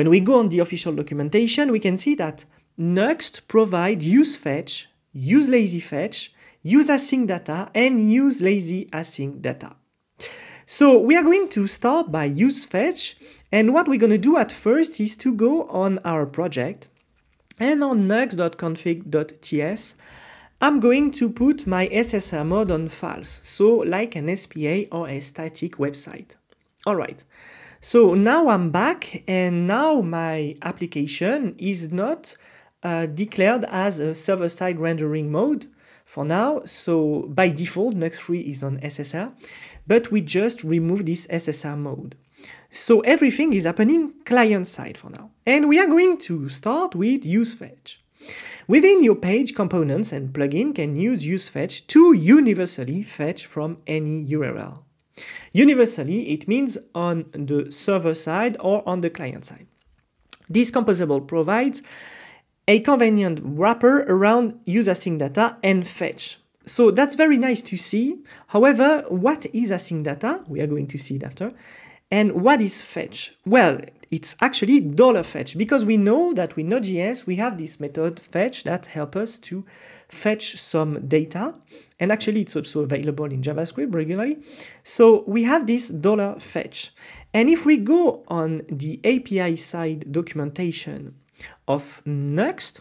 When we go on the official documentation, we can see that Nuxt provide use fetch, use lazy fetch, use async data, and use lazy async data. So we are going to start by use fetch, and what we're going to do at first is to go on our project, and on nuxt.config.ts, I'm going to put my SSR mode on false, so like an SPA or a static website. Alright, so now I'm back and now my application is not uh, declared as a server-side rendering mode for now. So by default, Nuxt3 is on SSR, but we just remove this SSR mode. So everything is happening client-side for now. And we are going to start with useFetch. Within your page, components and plugin can use useFetch to universally fetch from any URL. Universally, it means on the server side or on the client side. This composable provides a convenient wrapper around use async data and fetch. So that's very nice to see. However, what is async data? We are going to see it after. And what is fetch? Well, it's actually dollar $fetch because we know that with Node.js we have this method fetch that help us to fetch some data and actually it's also available in JavaScript regularly. So we have this dollar $fetch. And if we go on the API side documentation of Nuxt,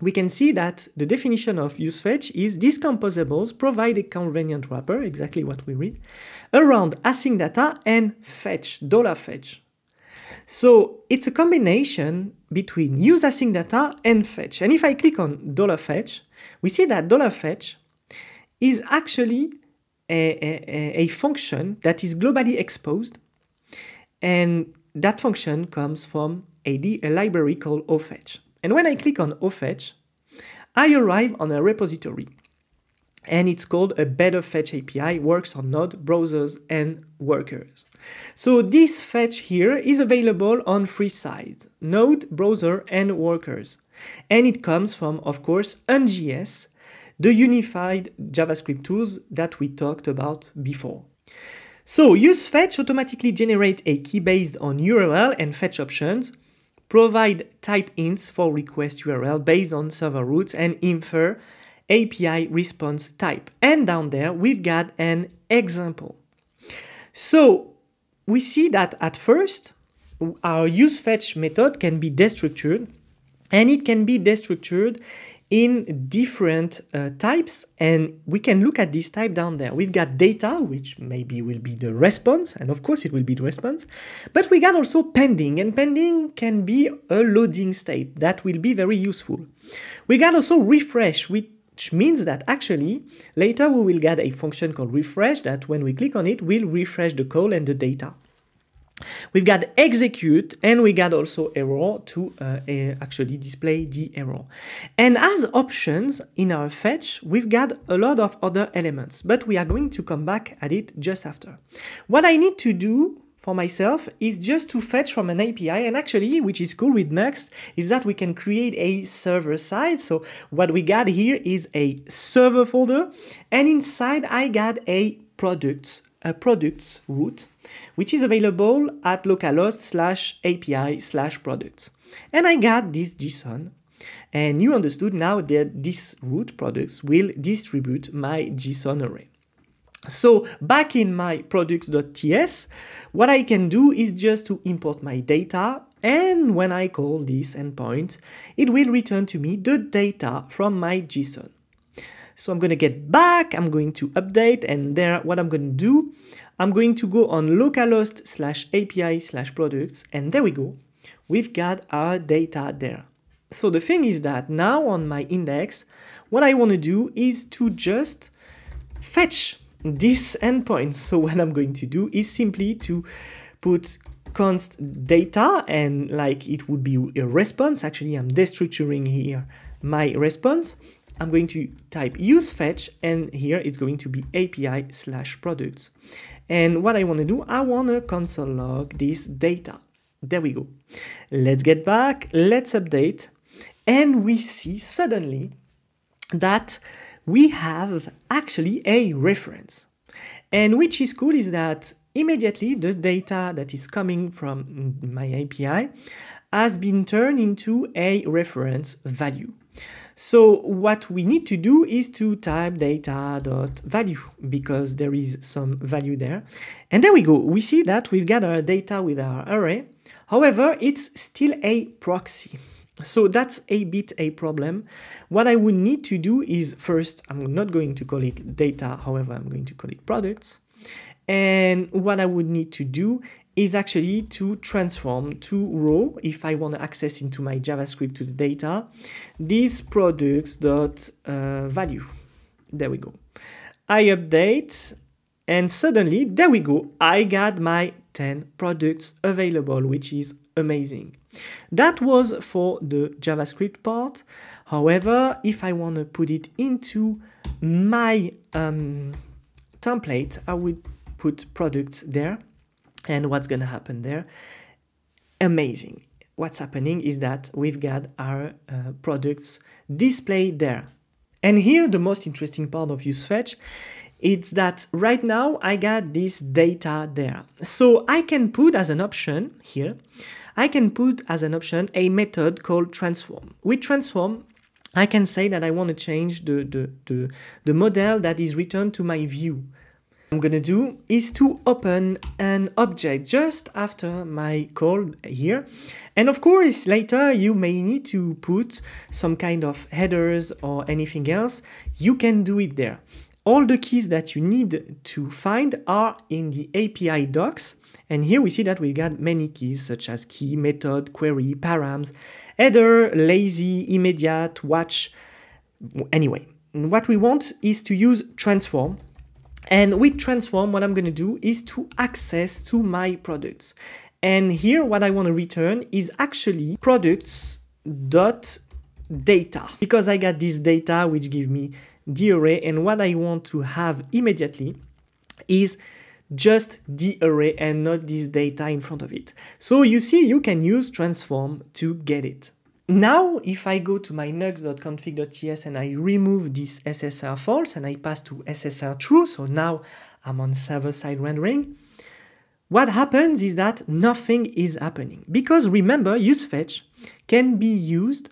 we can see that the definition of useFetch is these composables provide a convenient wrapper, exactly what we read, around async data and fetch, dollar $fetch. So it's a combination between use async data and fetch. And if I click on $fetch, we see that $fetch is actually a, a, a function that is globally exposed. And that function comes from a, a library called ofetch. And when I click on ofetch, I arrive on a repository. And it's called a better fetch API, works on Node, browsers, and workers. So this fetch here is available on three sides, Node, browser, and workers. And it comes from, of course, UnJS, the unified JavaScript tools that we talked about before. So use fetch automatically generate a key based on URL and fetch options, provide type hints for request URL based on server routes and infer API response type. And down there, we've got an example. So we see that at first, our useFetch method can be destructured and it can be destructured in different uh, types and we can look at this type down there. We've got data, which maybe will be the response, and of course it will be the response, but we got also pending, and pending can be a loading state that will be very useful. We got also refresh, which means that actually later we will get a function called refresh that when we click on it will refresh the call and the data. We've got execute and we got also error to uh, actually display the error. And as options in our fetch, we've got a lot of other elements, but we are going to come back at it just after. What I need to do for myself is just to fetch from an API and actually which is cool with Nuxt is that we can create a server side so what we got here is a server folder and inside I got a products a products route which is available at localhost slash API slash products. And I got this JSON. And you understood now that this route products will distribute my JSON array. So back in my products.ts, what I can do is just to import my data and when I call this endpoint, it will return to me the data from my JSON. So I'm going to get back, I'm going to update, and there what I'm going to do, I'm going to go on localhost slash API slash products, and there we go. We've got our data there. So the thing is that now on my index, what I want to do is to just fetch this endpoint. So what I'm going to do is simply to put const data and like it would be a response. Actually, I'm destructuring here my response I'm going to type use fetch and here it's going to be API slash products. And what I want to do, I want to console log this data. There we go. Let's get back, let's update. And we see suddenly that we have actually a reference. And which is cool is that immediately the data that is coming from my API has been turned into a reference value. So what we need to do is to type data.value because there is some value there. And there we go. We see that we've got our data with our array. However, it's still a proxy. So that's a bit a problem. What I would need to do is first, I'm not going to call it data, however, I'm going to call it products. And what I would need to do is actually to transform toRaw if I want to access into my JavaScript to the data this products dot uh, value. There we go. I update and suddenly there we go. I got my 10 products available, which is amazing. That was for the JavaScript part. However, if I want to put it into my um, template, I would put products there and what's going to happen there? Amazing. What's happening is that we've got our uh, products displayed there. And here, the most interesting part of UseFetch it's that right now I got this data there. So I can put as an option here, I can put as an option a method called transform. With transform, I can say that I want to change the, the, the, the model that is returned to my view. I'm gonna do is to open an object just after my call here. And of course, later you may need to put some kind of headers or anything else. You can do it there. All the keys that you need to find are in the API docs. And here we see that we got many keys such as key, method, query, params, header, lazy, immediate, watch. Anyway, what we want is to use transform and with transform, what I'm going to do is to access to my products. And here, what I want to return is actually products dot data because I got this data which give me the array and what I want to have immediately is just the array and not this data in front of it. So you see you can use transform to get it. Now, if I go to my nuxt.config.ts and I remove this SSR false and I pass to SSR true, so now I'm on server-side rendering, what happens is that nothing is happening. Because remember, useFetch can be used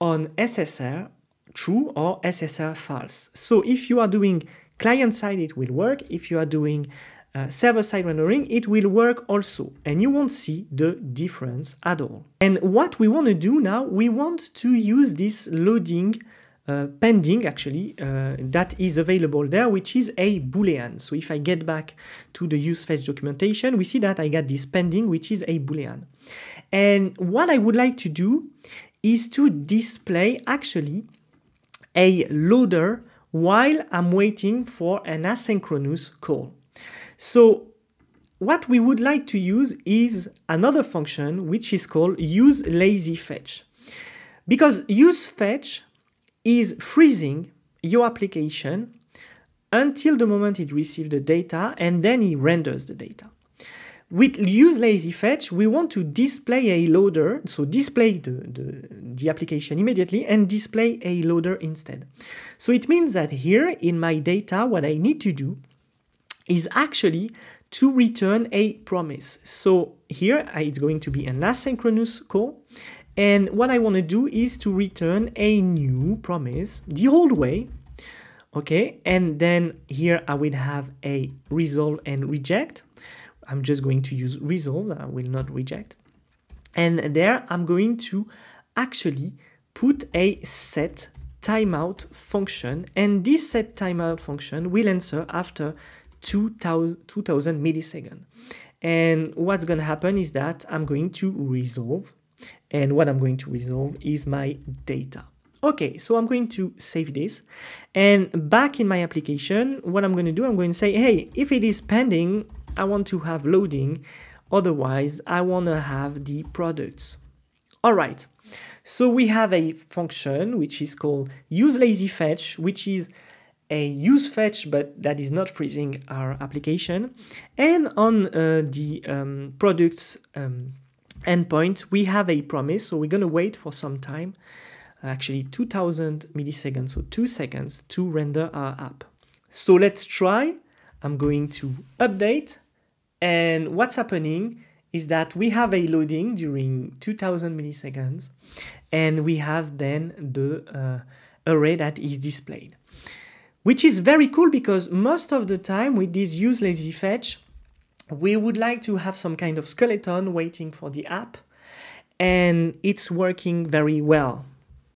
on SSR true or SSR false. So if you are doing client-side, it will work. If you are doing uh, server-side rendering, it will work also, and you won't see the difference at all. And what we want to do now, we want to use this loading uh, pending actually uh, that is available there, which is a boolean. So if I get back to the usefetch documentation, we see that I got this pending, which is a boolean. And what I would like to do is to display actually a loader while I'm waiting for an asynchronous call. So what we would like to use is another function which is called use lazy fetch. Because use fetch is freezing your application until the moment it receives the data and then it renders the data. With use lazy fetch, we want to display a loader, so display the, the, the, application immediately and display a loader instead. So it means that here in my data, what I need to do is actually to return a promise. So here uh, it's going to be an asynchronous call. And what I want to do is to return a new promise the old way. Okay, and then here I will have a resolve and reject. I'm just going to use resolve, I will not reject. And there I'm going to actually put a set timeout function and this set timeout function will answer after 2000, 2000 milliseconds. And what's going to happen is that I'm going to resolve. And what I'm going to resolve is my data. Okay, so I'm going to save this. And back in my application, what I'm going to do, I'm going to say, hey, if it is pending, I want to have loading. Otherwise, I want to have the products. All right, so we have a function which is called use lazy fetch, which is a use fetch, but that is not freezing our application. And on uh, the um, products um, endpoint, we have a promise. So we're going to wait for some time, actually 2000 milliseconds, so two seconds to render our app. So let's try. I'm going to update And what's happening is that we have a loading during 2000 milliseconds and we have then the uh, array that is displayed. Which is very cool because most of the time with this use lazy fetch, we would like to have some kind of skeleton waiting for the app. And it's working very well